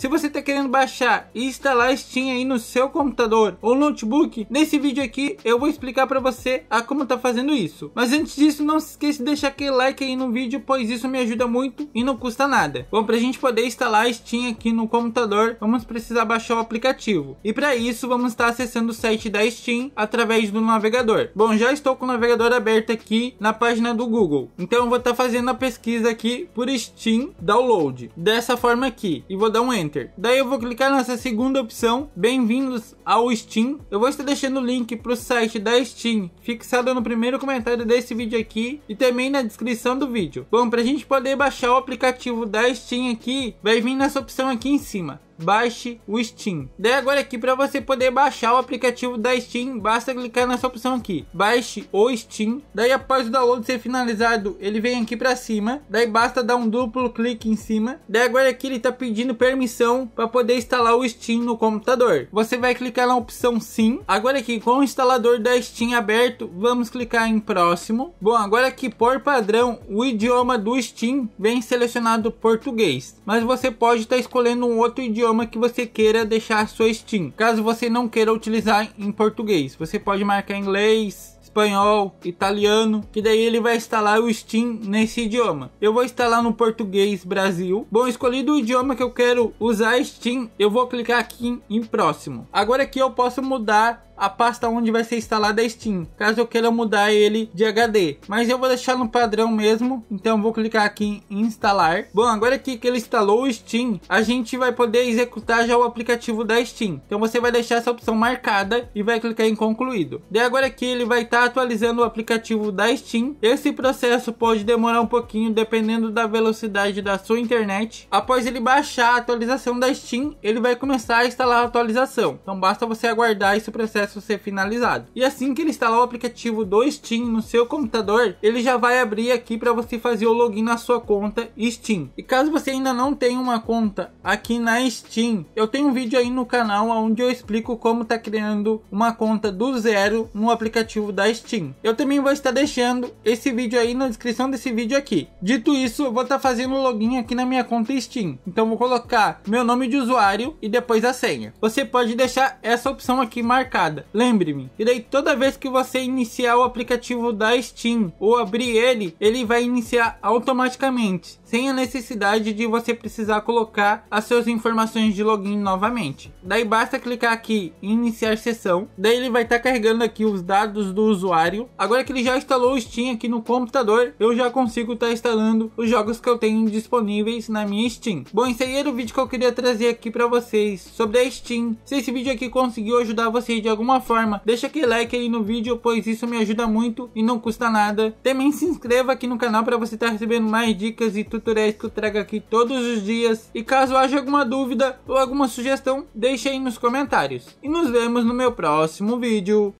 Se você está querendo baixar e instalar Steam aí no seu computador ou notebook, nesse vídeo aqui eu vou explicar para você a como tá fazendo isso. Mas antes disso, não se esqueça de deixar aquele like aí no vídeo, pois isso me ajuda muito e não custa nada. Bom, para a gente poder instalar Steam aqui no computador, vamos precisar baixar o aplicativo. E para isso, vamos estar acessando o site da Steam através do navegador. Bom, já estou com o navegador aberto aqui na página do Google. Então eu vou estar fazendo a pesquisa aqui por Steam Download. Dessa forma aqui. E vou dar um Enter. Daí eu vou clicar nessa segunda opção. Bem-vindos ao Steam. Eu vou estar deixando o link para o site da Steam fixado no primeiro comentário desse vídeo aqui e também na descrição do vídeo. Bom, para a gente poder baixar o aplicativo da Steam aqui, vai vir nessa opção aqui em cima baixe o Steam. Daí agora aqui para você poder baixar o aplicativo da Steam, basta clicar nessa opção aqui, baixe o Steam. Daí após o download ser finalizado, ele vem aqui para cima. Daí basta dar um duplo clique em cima. Daí agora aqui ele está pedindo permissão para poder instalar o Steam no computador. Você vai clicar na opção sim. Agora aqui com o instalador da Steam aberto, vamos clicar em próximo. Bom, agora aqui por padrão, o idioma do Steam vem selecionado português, mas você pode estar tá escolhendo um outro idioma idioma que você queira deixar sua Steam. Caso você não queira utilizar em português, você pode marcar inglês, espanhol, italiano, que daí ele vai instalar o Steam nesse idioma. Eu vou instalar no português Brasil. Bom, escolhido o idioma que eu quero usar Steam, eu vou clicar aqui em próximo. Agora aqui eu posso mudar a pasta onde vai ser instalada a Steam, caso eu queira mudar ele de HD. Mas eu vou deixar no padrão mesmo, então vou clicar aqui em instalar. Bom, agora aqui que ele instalou o Steam, a gente vai poder executar já o aplicativo da Steam. Então você vai deixar essa opção marcada e vai clicar em concluído. Daí agora aqui ele vai estar tá atualizando o aplicativo da Steam. Esse processo pode demorar um pouquinho dependendo da velocidade da sua internet. Após ele baixar a atualização da Steam, ele vai começar a instalar a atualização. Então basta você aguardar esse processo processo ser finalizado. E assim que ele instalar o aplicativo do Steam no seu computador, ele já vai abrir aqui para você fazer o login na sua conta Steam. E caso você ainda não tenha uma conta aqui na Steam, eu tenho um vídeo aí no canal onde eu explico como tá criando uma conta do zero no aplicativo da Steam. Eu também vou estar deixando esse vídeo aí na descrição desse vídeo aqui. Dito isso, eu vou estar fazendo o login aqui na minha conta Steam. Então vou colocar meu nome de usuário e depois a senha. Você pode deixar essa opção aqui marcada nada. Lembre-me. E daí toda vez que você iniciar o aplicativo da Steam ou abrir ele, ele vai iniciar automaticamente, sem a necessidade de você precisar colocar as suas informações de login novamente. Daí basta clicar aqui em iniciar sessão, daí ele vai estar tá carregando aqui os dados do usuário. Agora que ele já instalou o Steam aqui no computador, eu já consigo estar tá instalando os jogos que eu tenho disponíveis na minha Steam. Bom, esse aí era o vídeo que eu queria trazer aqui para vocês sobre a Steam. Se esse vídeo aqui conseguiu ajudar vocês de alguma forma, deixa aquele like aí no vídeo, pois isso me ajuda muito e não custa nada. Também se inscreva aqui no canal para você estar tá recebendo mais dicas e tutoriais que eu trago aqui todos os dias. E caso haja alguma dúvida ou alguma sugestão, deixe aí nos comentários. E nos vemos no meu próximo vídeo.